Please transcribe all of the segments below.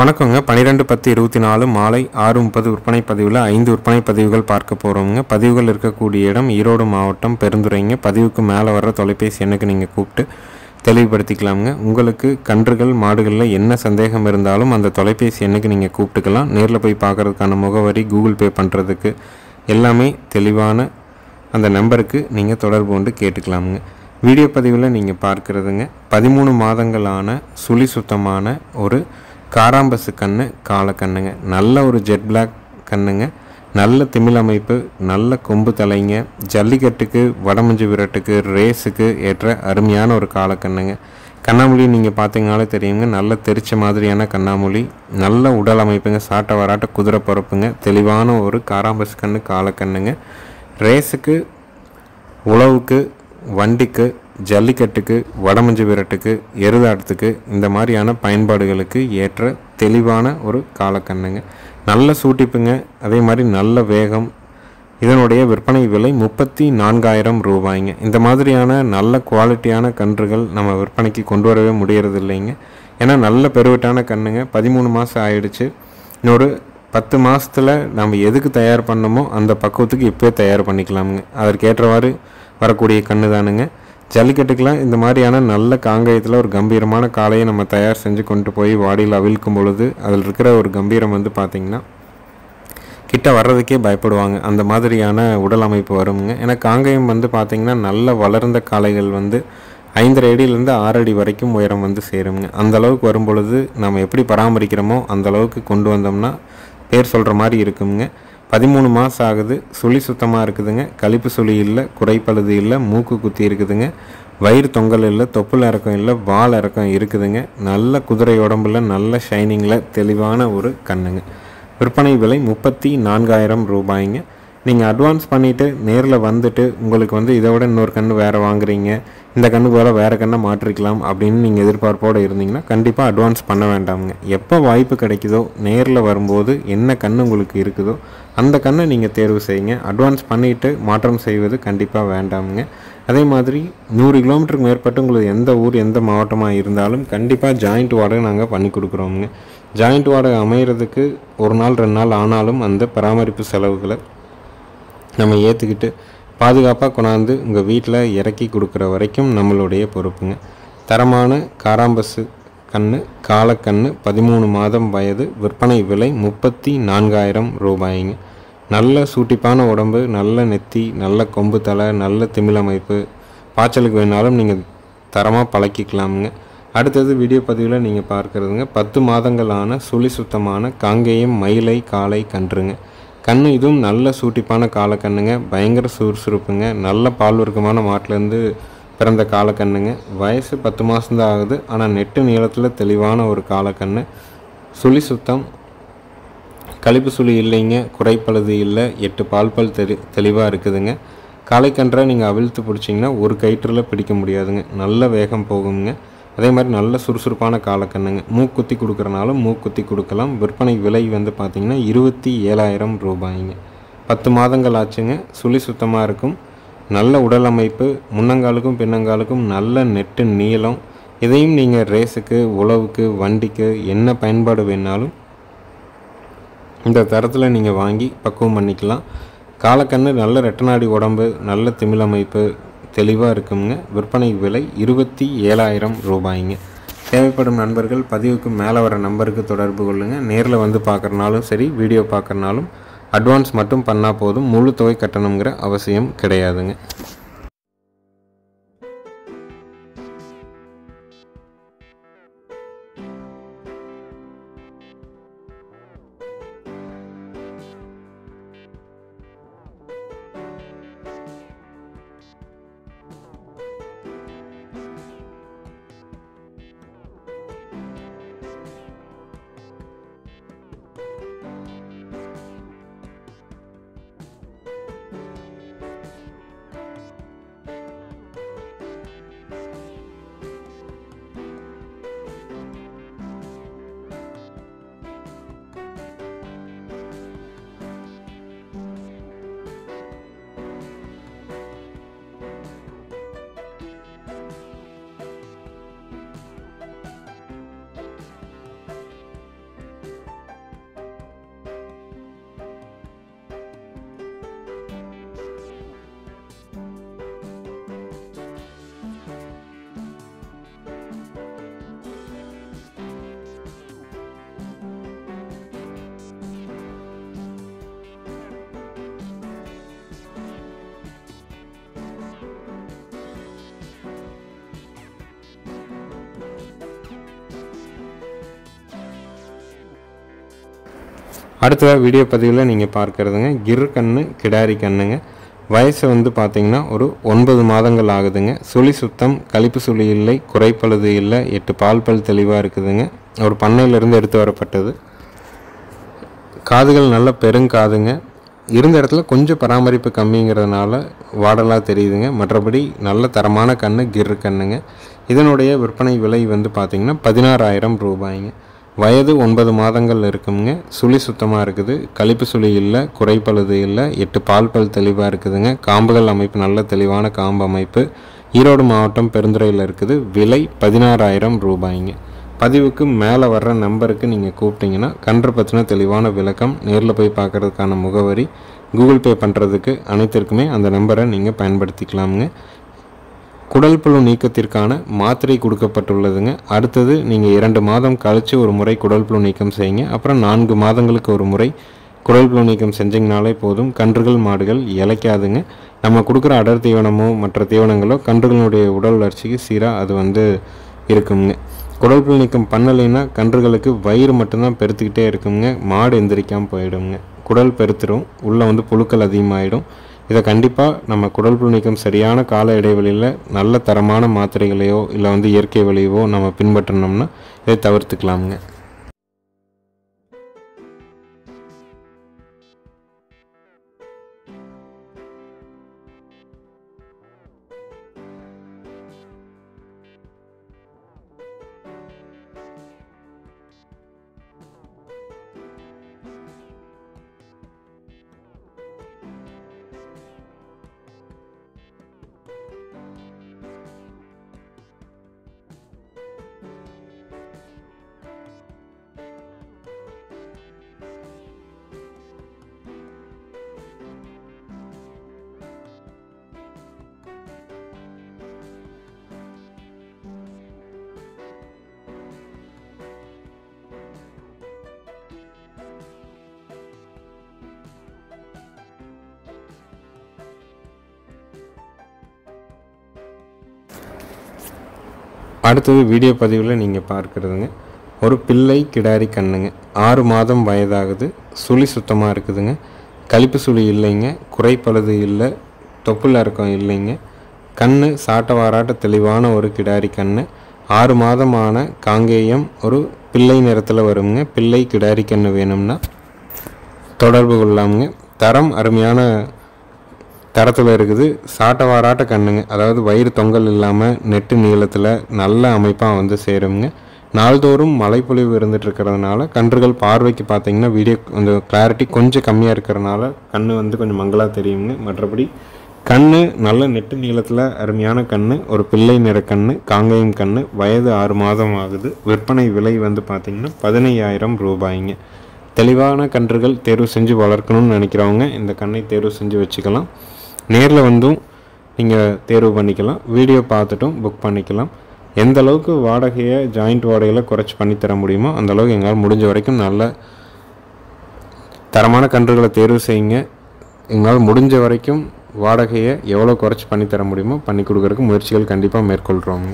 வணக்கங்க. பன்னிரெண்டு பத்து இருபத்தி நாலு மாலை ஆறு முப்பது விற்பனை பதிவில் ஐந்து விற்பனை பதிவுகள் பார்க்க போகிறோங்க பதிவுகள் இருக்கக்கூடிய இடம் ஈரோடு மாவட்டம் பெருந்துறைங்க. பதிவுக்கு மேலே வர்ற தொலைபேசி எண்ணுக்கு நீங்கள் கூப்பிட்டு தெளிவுபடுத்திக்கலாமுங்க. உங்களுக்கு கன்றுகள் மாடுகளில் என்ன சந்தேகம் இருந்தாலும் அந்த தொலைபேசி எண்ணுக்கு நீங்கள் கூப்பிட்டுக்கலாம். நேரில் போய் பார்க்குறதுக்கான முகவரி கூகுள் பே பண்ணுறதுக்கு எல்லாமே தெளிவான அந்த நம்பருக்கு நீங்கள் தொடர்பு கொண்டு கேட்டுக்கலாமுங்க. வீடியோ பதிவில் நீங்கள் பார்க்குறதுங்க. பதிமூணு மாதங்களான சுழி சுத்தமான ஒரு காராம்பசு கண்ணு காலக்கண்ணுங்க நல்ல ஒரு ஜெட் பிளாக் கண்ணுங்க. நல்ல திமிழ் அமைப்பு நல்ல கொம்பு தலைங்க. ஜல்லிக்கட்டுக்கு வடமஞ்சு விரட்டுக்கு ரேஸுக்கு ஏற்ற அருமையான ஒரு காலக்கண்ணுங்க கண்ணாமொழி நீங்கள் பார்த்தீங்கனாலே தெரியுங்க. நல்ல தெரிச்ச மாதிரியான கண்ணாமொழி. நல்ல உடல் அமைப்புங்க. சாட்ட வராட்ட குதிரை பரப்புங்க. தெளிவான ஒரு காராம்பஸ் கண்ணு காலக்கண்ணுங்க ரேஸுக்கு உழவுக்கு வண்டிக்கு ஜல்லிக்கட்டுக்கு வடமஞ்சு விரட்டுக்கு எருதாட்டத்துக்கு இந்த மாதிரியான பயன்பாடுகளுக்கு ஏற்ற தெளிவான ஒரு காலக்கண்ணுங்க. நல்ல சூட்டிப்புங்க அதே மாதிரி நல்ல வேகம். இதனுடைய விற்பனை விலை முப்பத்தி நான்காயிரம் ரூபாய்ங்க. இந்த மாதிரியான நல்ல குவாலிட்டியான கன்றுகள் நம்ம விற்பனைக்கு கொண்டு வரவே முடியறது இல்லைங்க ஏன்னா நல்ல பெருவிட்டான கண்ணுங்க. பதிமூணு மாதம் ஆயிடுச்சு. இன்னொரு பத்து மாதத்தில் நம்ம எதுக்கு தயார் பண்ணமோ அந்த பக்குவத்துக்கு இப்போயே தயார் பண்ணிக்கலாமுங்க. அதற்கேற்றவாறு வரக்கூடிய கன்று தானுங்க ஜல்லிக்கட்டுக்கெலாம் இந்த மாதிரியான நல்ல காங்கயத்தில் ஒரு கம்பீரமான காளையை நம்ம தயார் செஞ்சு கொண்டு போய் வாடியில் அவிழ்க்கும் பொழுது அதில் இருக்கிற ஒரு கம்பீரம் வந்து பார்த்திங்கன்னா கிட்ட வர்றதுக்கே பயப்படுவாங்க. அந்த மாதிரியான உடல் அமைப்பு வருங்க ஏன்னா காங்கயம் வந்து பார்த்திங்கன்னா நல்ல வளர்ந்த காளைகள் வந்து ஐந்தரை அடியிலேருந்து ஆறு அடி வரைக்கும் உயரம் வந்து சேருங்க அந்த அளவுக்கு வரும் பொழுது நம்ம எப்படி பராமரிக்கிறோமோ அந்த அளவுக்கு கொண்டு வந்தோம்னா பேர் சொல்கிற மாதிரி இருக்குங்க பதிமூணு மாதம் ஆகுது. சுழி சுத்தமாக இருக்குதுங்க. கழிப்பு சுழி இல்லை குறைப்பழுது இல்லை மூக்கு குத்தி இருக்குதுங்க. வயிறு தொங்கல் இல்லை தொப்புள் இறக்கம் இல்லை வால் இறக்கம் இருக்குதுங்க. நல்ல குதிரை உடம்புல நல்ல ஷைனிங்கில் தெளிவான ஒரு கண்ணுங்க. விற்பனை விலை முப்பத்தி நான்காயிரம் ரூபாய்ங்க. நீங்கள் அட்வான்ஸ் பண்ணிவிட்டு நேரில் வந்துட்டு உங்களுக்கு வந்து இதை விட இன்னொரு கன்று வேறு வாங்குறீங்க. இந்த கண்ணுக்கு வேறு வேறு கண்ணை மாற்றிக்கலாம் அப்படின்னு நீங்கள் எதிர்பார்ப்போடு இருந்தீங்கன்னா கண்டிப்பாக அட்வான்ஸ் பண்ண வேண்டாமுங்க. எப்போ வாய்ப்பு கிடைக்குதோ நேரில் வரும்போது என்ன கண் உங்களுக்கு இருக்குதோ அந்த கண்ணை நீங்கள் தேர்வு செய்யுங்க. அட்வான்ஸ் பண்ணிவிட்டு மாற்றம் செய்வது கண்டிப்பாக வேண்டாமுங்க. அதே மாதிரி நூறு கிலோமீட்டருக்கு மேற்பட்டு உங்களுக்கு எந்த ஊர் எந்த மாவட்டமாக இருந்தாலும் கண்டிப்பாக ஜாயிண்ட் வாடகை நாங்கள் பண்ணி கொடுக்குறோமுங்க. ஜாயிண்ட் வாடகை அமைகிறதுக்கு ஒரு நாள் ரெண்டு நாள் ஆனாலும் அந்த பராமரிப்பு செலவுகளை நம்ம ஏற்றுக்கிட்டு பாதுகாப்பாக கொண்டாந்து உங்கள் வீட்டில் இறக்கி கொடுக்குற வரைக்கும் நம்மளுடைய பொறுப்புங்க. தரமான காராம்பசு கன்று காலக்கண்ணு பதிமூணு மாதம் வயது விற்பனை விலை முப்பத்தி நான்காயிரம் ரூபாய்ங்க. நல்ல சூட்டிப்பான உடம்பு நல்ல நெத்தி நல்ல கொம்பு தலை நல்ல திமிழமைப்பு பாய்ச்சலுக்கு வேணாலும் நீங்கள் தரமாக பழக்கிக்கலாமுங்க. அடுத்தது வீடியோ பதிவில் நீங்கள் பார்க்குறதுங்க பத்து மாதங்களான சுழி சுத்தமான காங்கேயம் மயிலை காளை கன்றுங்க. கண் இதுவும் நல்ல சூட்டிப்பான காலக்கண்ணுங்க பயங்கர சுறுசுறுப்புங்க நல்ல பால்வர்க்கமான மாட்டிலேருந்து பிறந்த காலக்கண்ணுங்க. வயசு பத்து மாதம்தான் ஆகுது ஆனால் நெட்டு நீளத்தில் தெளிவான ஒரு காலக்கண்ணு. சுழி சுத்தம். கழிப்பு சுழி இல்லைங்க குறைப்பழுது இல்லை எட்டு பால் பல் தெளி தெளிவாக இருக்குதுங்க. காளைக்கன்றை நீங்கள் அவிழ்த்து பிடிச்சிங்கன்னா ஒரு கயிற்றில் பிடிக்க முடியாதுங்க. நல்ல வேகம் போகுங்க. அதே மாதிரி நல்ல சுறுசுறுப்பான காலக்கண்ணுங்க. மூக்குத்தி கொடுக்குறனாலும் மூக்குத்தி கொடுக்கலாம். விற்பனை விலை வந்து பார்த்திங்கன்னா இருபத்தி ஏழாயிரம் ரூபாய்ங்க. பத்து மாதங்கள் ஆச்சுங்க. சுழி சுத்தமாக இருக்கும். நல்ல உடல் அமைப்பு முன்னங்காலுக்கும் பின்னங்காலுக்கும் நல்ல நெட்டு நீளம். இதையும் நீங்கள் ரேஸுக்கு உழவுக்கு வண்டிக்கு என்ன பயன்பாடு வேணாலும் இந்த தரத்தில் நீங்கள் வாங்கி பக்குவம் பண்ணிக்கலாம். காலக்கண்ணு நல்ல ரெட்டநாடி உடம்பு நல்ல திமிழமைப்பு தெளிவாக இருக்குங்க. விற்பனை விலை இருபத்தி ஏழாயிரம் ரூபாய்ங்க. தேவைப்படும் நண்பர்கள் பதிவுக்கு மேலே வர நம்பருக்கு தொடர்பு கொள்ளுங்கள் நேரில் வந்து பார்க்குறனாலும் சரி வீடியோ பார்க்குறனாலும் அட்வான்ஸ் மட்டும் பண்ணால் போதும். முழு தொகை கட்டணுங்கிற அவசியம் கிடையாதுங்க. அடுத்ததாக வீடியோ பதிவில் நீங்கள் பார்க்குறதுங்க கிர் கண்ணு கிடாரி கண்ணுங்க. வயசு வந்து பார்த்தீங்கன்னா ஒரு ஒன்பது மாதங்கள் ஆகுதுங்க. சுழி சுத்தம் கழிப்பு சுழி இல்லை குறைப்பழுது இல்லை எட்டு பால் பல் தெளிவாக இருக்குதுங்க. ஒரு பண்ணையிலேருந்து எடுத்து வரப்பட்டது. காதுகள் நல்ல பெருங்காதுங்க. இருந்த இடத்துல கொஞ்சம் பராமரிப்பு கம்மிங்கிறதுனால வாடலாக தெரியுதுங்க. மற்றபடி நல்ல தரமான கன்று கிர் கண்ணுங்க. இதனுடைய விற்பனை விலை வந்து பார்த்திங்கன்னா பதினாறாயிரம் ரூபாய்ங்க. வயது ஒன்பது மாதங்கள் இருக்குங்க. சுழி சுத்தமாக இருக்குது. கழிப்பு சுழி இல்லை குறைப்பழுது இல்லை எட்டு பால் பல் தெளிவாக இருக்குதுங்க. காம்புகள் அமைப்பு நல்ல தெளிவான காம்பு அமைப்பு. ஈரோடு மாவட்டம் பெருந்துறையில் இருக்குது. விலை பதினாறாயிரம் ரூபாய்ங்க. பதிவுக்கு மேலே வர்ற நம்பருக்கு நீங்கள் கூப்பிட்டீங்கன்னா கன்று பற்றின தெளிவான விளக்கம் நேரில் போய் பார்க்குறதுக்கான முகவரி கூகுள் பே பண்ணுறதுக்கு அனைத்திற்குமே அந்த நம்பரை நீங்கள் பயன்படுத்திக்கலாமுங்க. குடல் புழு நீக்கத்திற்கான மாத்திரை கொடுக்கப்பட்டுள்ளதுங்க. அடுத்தது நீங்கள் இரண்டு மாதம் கழித்து ஒரு முறை குடல் புழு நீக்கம் செய்யுங்க. அப்புறம் நான்கு மாதங்களுக்கு ஒரு முறை குடல் புழு நீக்கம் செஞ்சிங்கனாலே போதும். கன்றுகள் மாடுகள் இழைக்காதுங்க. நம்ம கொடுக்குற அடர் தீவனமோ மற்ற தீவனங்களோ கன்றுகளுடைய உடல் வளர்ச்சிக்கு சீராக அது வந்து இருக்குங்க. குடல் புழு நீக்கம் பண்ணலைன்னா கன்றுகளுக்கு வயிறு மட்டும்தான் பெருத்துக்கிட்டே இருக்குங்க. மாடு எந்திரிக்காமல் போயிடுங்க. குடல் பெருத்துரும். உள்ளே வந்து புழுக்கள் அதிகமாகிடும் இதை கண்டிப்பாக நம்ம குடல் புழு நீக்கம் சரியான கால இடைவெளியில் நல்ல தரமான மாத்திரைகளையோ இல்லை வந்து இயற்கை வழியவோ நம்ம பின்பற்றினோம்னா இதை தவிர்த்துக்கலாமுங்க. அடுத்தது வீடியோ பதிவில் நீங்கள் பார்க்குறதுங்க. ஒரு பிள்ளை கிடாரி கண்ணுங்க. ஆறு மாதம் வயதாகுது. சுழி சுத்தமாக இருக்குதுங்க. கழிப்பு சுழி இல்லைங்க. குறைப்பழுது இல்லை. தொப்புள் இறக்கம் இல்லைங்க. கண் சாட்ட வாராட்ட தெளிவான ஒரு கிடாரி கண் ஆறு மாதமான காங்கேயம் ஒரு பிள்ளை நிறத்தில் வருங்க. பிள்ளை கிடாரி கண் வேணும்னா தொடர்பு கொள்ளாமுங்க. தரம் அருமையான தரத்தில் இருக்குது. சாட்ட வாராட்ட கண்ணுங்க. அதாவது வயிறு தொங்கல் இல்லாமல் நெட்டு நீளத்தில் நல்ல அமைப்பாக வந்து சேருங்க நாள்தோறும் மழைப்பொழிவு இருந்துட்டு இருக்கிறதுனால கன்றுகள் பார்வைக்கு பார்த்தீங்கன்னா வீடியோ அந்த கிளாரிட்டி கொஞ்சம் கம்மியாக இருக்கிறதுனால கண் வந்து கொஞ்சம் மங்கலாக தெரியுங்க மற்றபடி கண் நல்ல நெட்டு நீளத்தில் அருமையான கண் ஒரு பிள்ளை நிற கண் காங்கேயம் கண் வயது ஆறு மாதம் ஆகுது. விற்பனை விலை வந்து பார்த்திங்கன்னா பதினையாயிரம் ரூபாய்ங்க. தெளிவான கன்றுகள் தேர்வு செஞ்சு வளர்க்கணும்னு நினைக்கிறவங்க இந்த கண்ணை தேர்வு செஞ்சு வச்சுக்கலாம். நேரில் வந்தும் நீங்கள் தேர்வு பண்ணிக்கலாம். வீடியோ பார்த்துட்டும் புக் பண்ணிக்கலாம். எந்த அளவுக்கு வாடகையை ஜாயிண்ட் வாடகையில் குறைச்சி பண்ணி தர முடியுமோ அந்தளவுக்கு எங்களால் முடிஞ்ச வரைக்கும் நல்ல தரமான கன்றுகளை தேர்வு செய்யுங்க. எங்களால் முடிஞ்ச வரைக்கும் வாடகையை எவ்வளோ குறைச்சி பண்ணி தர முடியுமோ பண்ணி கொடுக்குறதுக்கு முயற்சிகள் கண்டிப்பாக மேற்கொள்கிறோங்க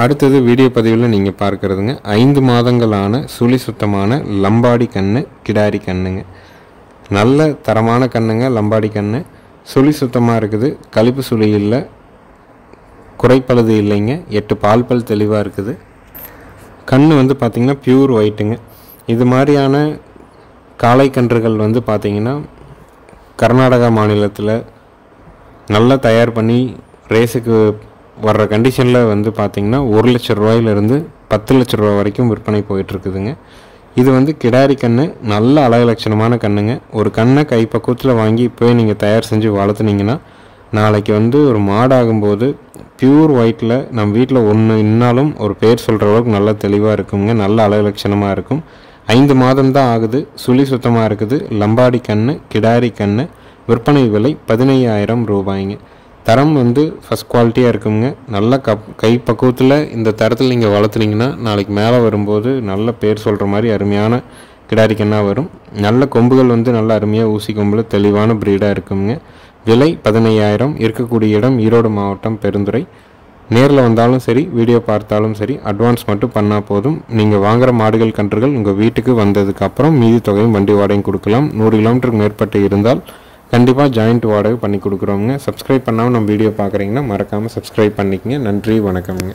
அடுத்தது வீடியோ பதிவில் நீங்கள் பார்க்குறதுங்க. ஐந்து மாதங்களான சுழி சுத்தமான லம்பாடி கண்ணு கிடாரி கண்ணுங்க. நல்ல தரமான கண்ணுங்க லம்பாடி கண்ணு. சுழி சுத்தமாக இருக்குது. கழிப்பு சுழி இல்லை. குறைப்பழுது இல்லைங்க. எட்டு பால் பல் தெளிவாக இருக்குது. கண் வந்து பார்த்திங்கன்னா பியூர் ஒயிட்டுங்க. இது மாதிரியான காளை கன்றுகள் வந்து பார்த்திங்கன்னா கர்நாடகா மாநிலத்தில் நல்லா தயார் பண்ணி ரேஸுக்கு வர்ற கண்டிஷனில் வந்து பார்த்திங்கன்னா ஒரு லட்ச ரூபாயிலிருந்து பத்து லட்ச ரூபா வரைக்கும் விற்பனை போயிட்டுருக்குதுங்க. இது வந்து கிடாரி கன்று நல்ல அழகலட்சணமான கண்ணுங்க. ஒரு கண்ணை கைப்பக்குவத்தில் வாங்கி இப்போயே நீங்கள் தயார் செஞ்சு வளர்த்துனீங்கன்னா நாளைக்கு வந்து ஒரு மாடாகும்போது பியூர் ஒயிட்டில் நம்ம வீட்டில் ஒன்று இன்னாலும் ஒரு பேர் சொல்கிற அளவுக்கு நல்லா தெளிவாக இருக்குங்க. நல்ல அழகலட்சணமாக இருக்கும். ஐந்து மாதம் தான் ஆகுது. சுழி சுத்தமாக இருக்குது. லம்பாடி கன்று கிடாரி கன்று விற்பனை விலை பதினையாயிரம் ரூபாய்ங்க. தரம் வந்து ஃபஸ்ட் குவாலிட்டியாக இருக்குங்க. நல்ல கப் கை பக்குவத்தில் இந்த தரத்தில் நீங்கள் வளர்த்துனீங்கன்னா நாளைக்கு மேலே வரும்போது நல்ல பேர் சொல்கிற மாதிரி அருமையான கிடாரி வரும். நல்ல கொம்புகள் வந்து நல்ல அருமையாக ஊசி கொம்பில் தெளிவான ப்ரீடாக இருக்குங்க. விலை பதினையாயிரம். இருக்கக்கூடிய இடம் ஈரோடு மாவட்டம் பெருந்துறை. நேரில் வந்தாலும் சரி வீடியோ பார்த்தாலும் சரி அட்வான்ஸ் மட்டும் பண்ணால் போதும். நீங்கள் வாங்குகிற மாடுகள் கன்றுகள் உங்கள் வீட்டுக்கு வந்ததுக்கப்புறம் மீதி தொகையும் வண்டி வாடகையும் கொடுக்கலாம். நூறு கிலோமீட்டருக்கு மேற்பட்டு இருந்தால் கண்டிப்பாக ஜாயிண்ட் வாடகை பண்ணி கொடுக்குறோங்க சப்ஸ்கிரைப் பண்ணாமல் நம்ம வீடியோ பார்க்குறீங்கன்னா மறக்காமல் சப்ஸ்கிரைப் பண்ணிக்கங்க. நன்றி வணக்கம்ங்க.